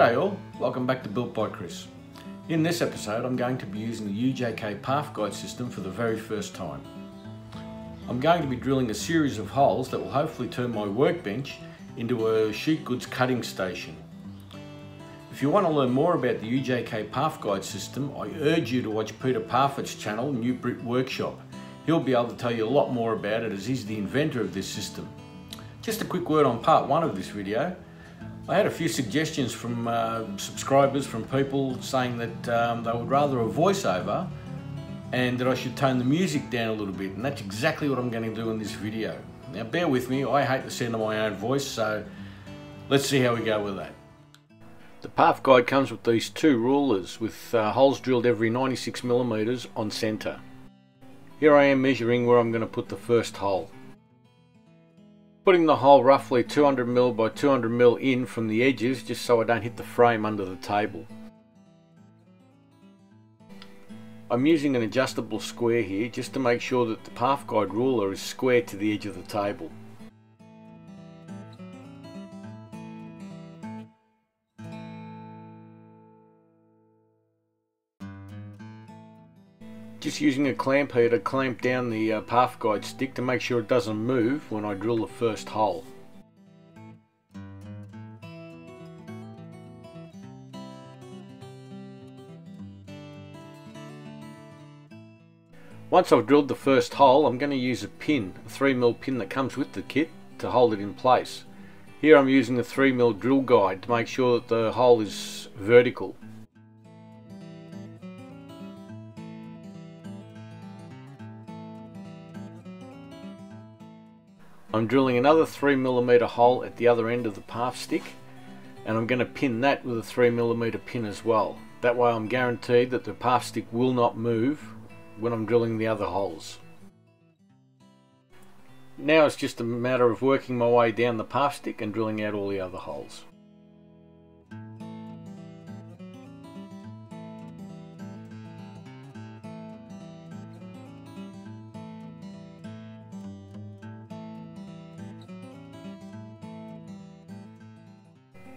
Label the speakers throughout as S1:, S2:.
S1: G'day all, welcome back to Built by Chris. In this episode I'm going to be using the UJK Parf Guide system for the very first time. I'm going to be drilling a series of holes that will hopefully turn my workbench into a sheet goods cutting station. If you want to learn more about the UJK Parf Guide system, I urge you to watch Peter Parfitt's channel, New Brit Workshop. He'll be able to tell you a lot more about it as he's the inventor of this system. Just a quick word on part one of this video. I had a few suggestions from uh, subscribers, from people saying that um, they would rather a voiceover and that I should tone the music down a little bit and that's exactly what I'm going to do in this video. Now bear with me, I hate the sound of my own voice so let's see how we go with that. The Parf guide comes with these two rulers with uh, holes drilled every 96 millimeters on centre. Here I am measuring where I'm going to put the first hole. Putting the hole roughly 200mm by 200mm in from the edges just so I don't hit the frame under the table. I'm using an adjustable square here just to make sure that the Parf guide ruler is square to the edge of the table. Just using a clamp here to clamp down the uh, Parf guide stick to make sure it doesn't move when I drill the first hole. Once I've drilled the first hole I'm going to use a pin, a 3mm pin that comes with the kit to hold it in place. Here I'm using the 3mm drill guide to make sure that the hole is vertical. I'm drilling another 3mm hole at the other end of the Parf stick and I'm going to pin that with a 3mm pin as well. That way I'm guaranteed that the Parf stick will not move when I'm drilling the other holes. Now it's just a matter of working my way down the Parf stick and drilling out all the other holes.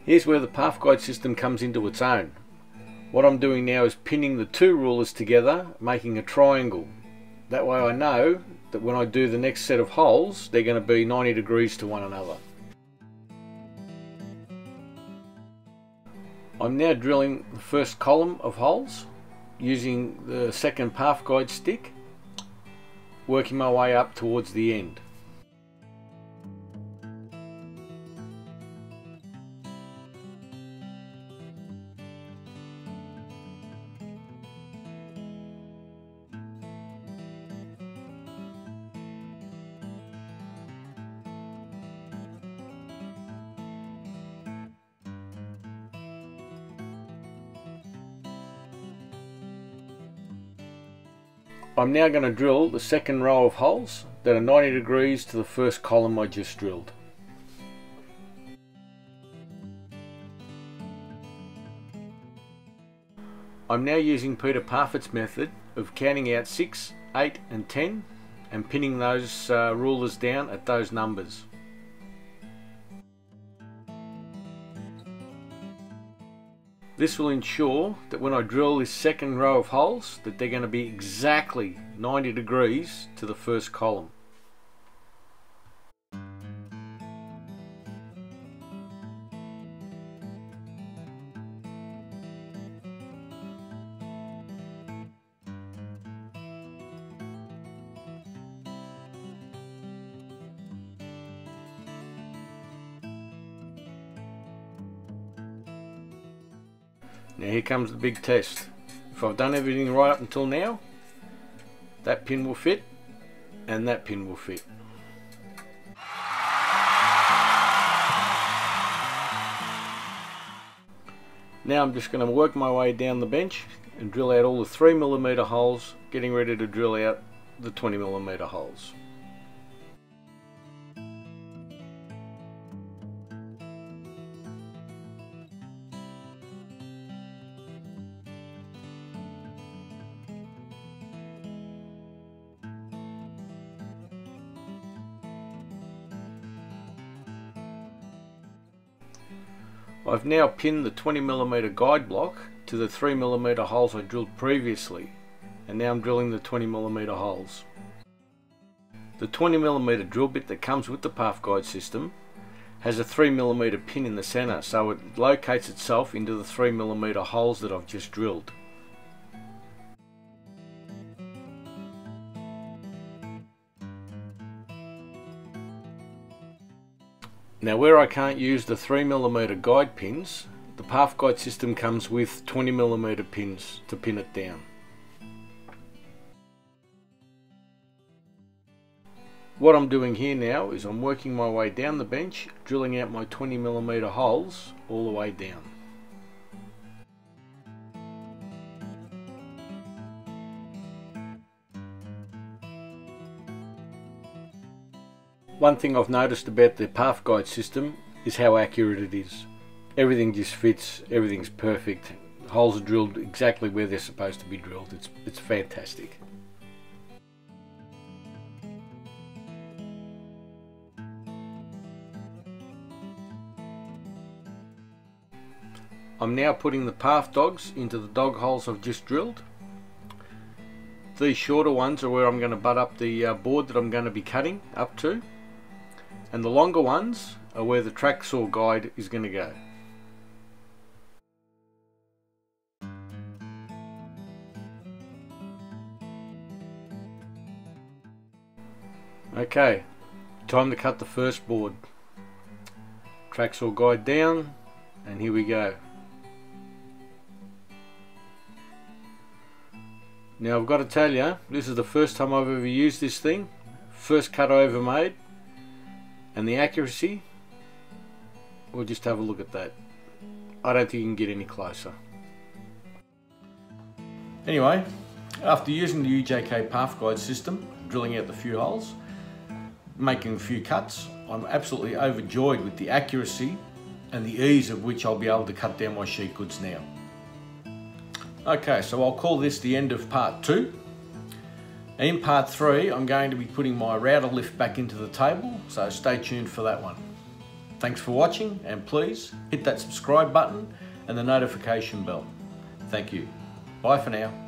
S1: Here's where the Parf guide system comes into its own. What I'm doing now is pinning the two rulers together, making a triangle. That way I know that when I do the next set of holes, they're going to be 90 degrees to one another. I'm now drilling the first column of holes using the second Parf guide stick, working my way up towards the end. I'm now going to drill the second row of holes that are 90 degrees to the first column I just drilled. I'm now using Peter Parfitt's method of counting out 6, 8 and 10 and pinning those uh, rulers down at those numbers. This will ensure that when I drill this second row of holes that they're going to be exactly 90 degrees to the first column. Now here comes the big test. If I've done everything right up until now, that pin will fit and that pin will fit. Now I'm just going to work my way down the bench and drill out all the 3mm holes, getting ready to drill out the 20mm holes. I've now pinned the 20mm guide block to the 3mm holes I drilled previously and now I'm drilling the 20mm holes. The 20mm drill bit that comes with the Parf guide system has a 3mm pin in the centre so it locates itself into the 3mm holes that I've just drilled. Now where I can't use the 3mm guide pins, the Parf guide system comes with 20mm pins to pin it down. What I'm doing here now is I'm working my way down the bench, drilling out my 20mm holes all the way down. One thing I've noticed about the Parf guide system is how accurate it is. Everything just fits, everything's perfect. Holes are drilled exactly where they're supposed to be drilled. It's, it's fantastic. I'm now putting the Parf dogs into the dog holes I've just drilled. These shorter ones are where I'm going to butt up the uh, board that I'm going to be cutting up to and the longer ones are where the track saw guide is going to go. Okay, time to cut the first board. Track saw guide down and here we go. Now I've got to tell you, this is the first time I've ever used this thing. First cut I ever made. And the accuracy, we'll just have a look at that. I don't think you can get any closer. Anyway, after using the UJK Parf guide system, drilling out the few holes, making a few cuts, I'm absolutely overjoyed with the accuracy and the ease of which I'll be able to cut down my sheet goods now. Okay, so I'll call this the end of part two. In part three, I'm going to be putting my router lift back into the table, so stay tuned for that one. Thanks for watching, and please hit that subscribe button and the notification bell. Thank you. Bye for now.